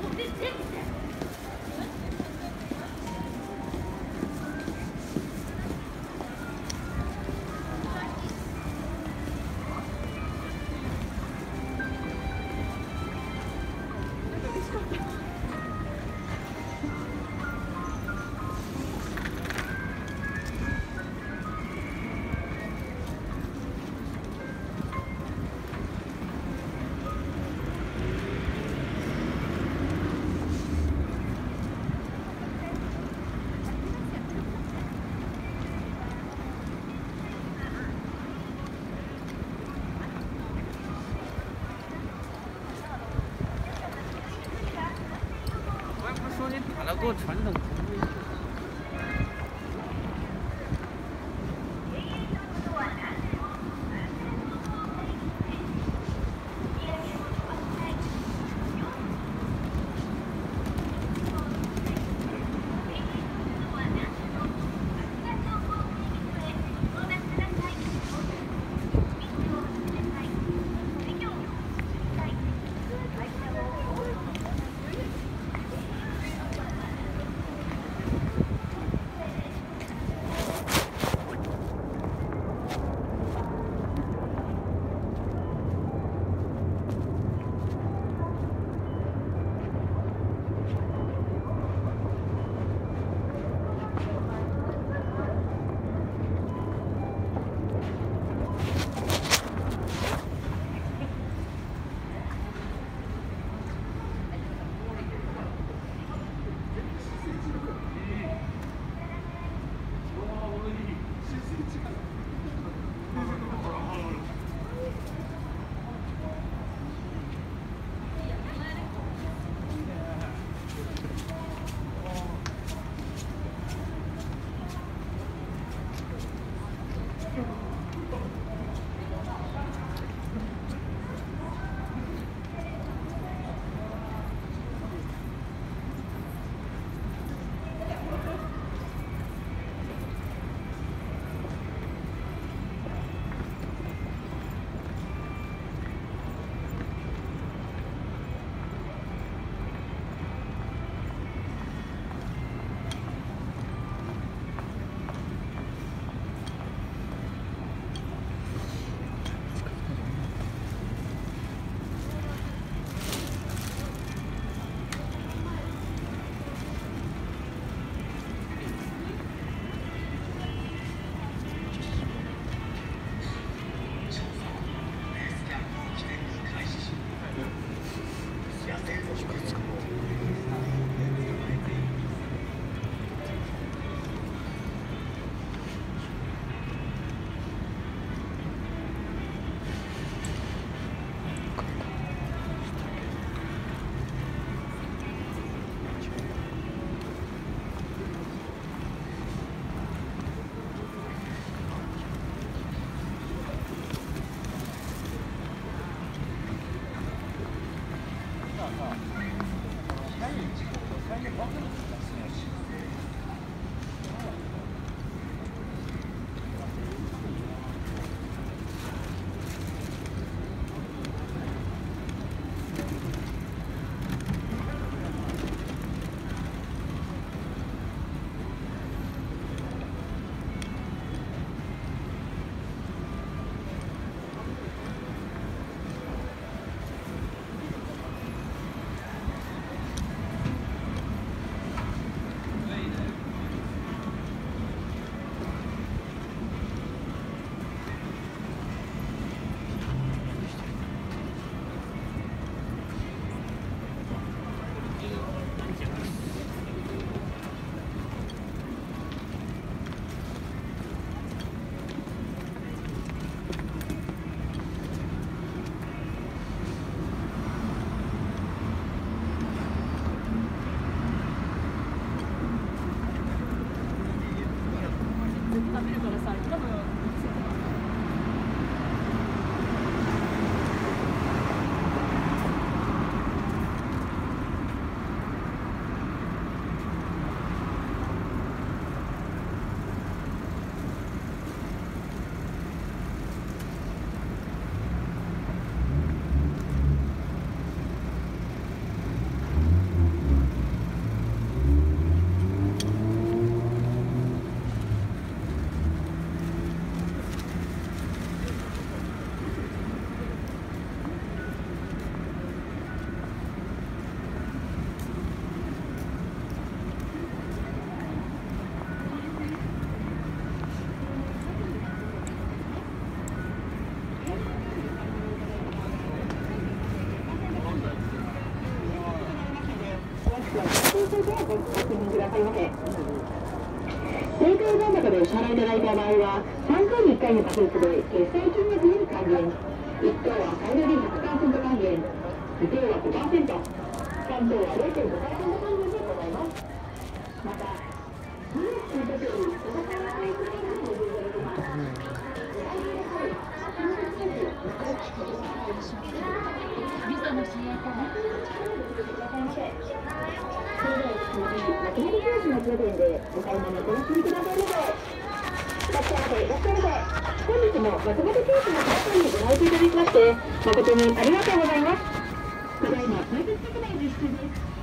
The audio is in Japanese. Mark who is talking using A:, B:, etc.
A: por licença! 打了给我传统。
B: 正解残高でお支払いいただいた場合は3回に1回の確率で決済金額に還元1等は最大で100%還元2等は5%、3等は0.5%還元でございますまた2月1日よりお支払いいただいたご利用いますそれでは、なきなり教師の拠点でお買い物お楽しみくださいませ。いらっしゃいませ、本日も松本教師の皆さんにご来店いただきまして、誠にありがとうございます。ただいま、配達拡大実施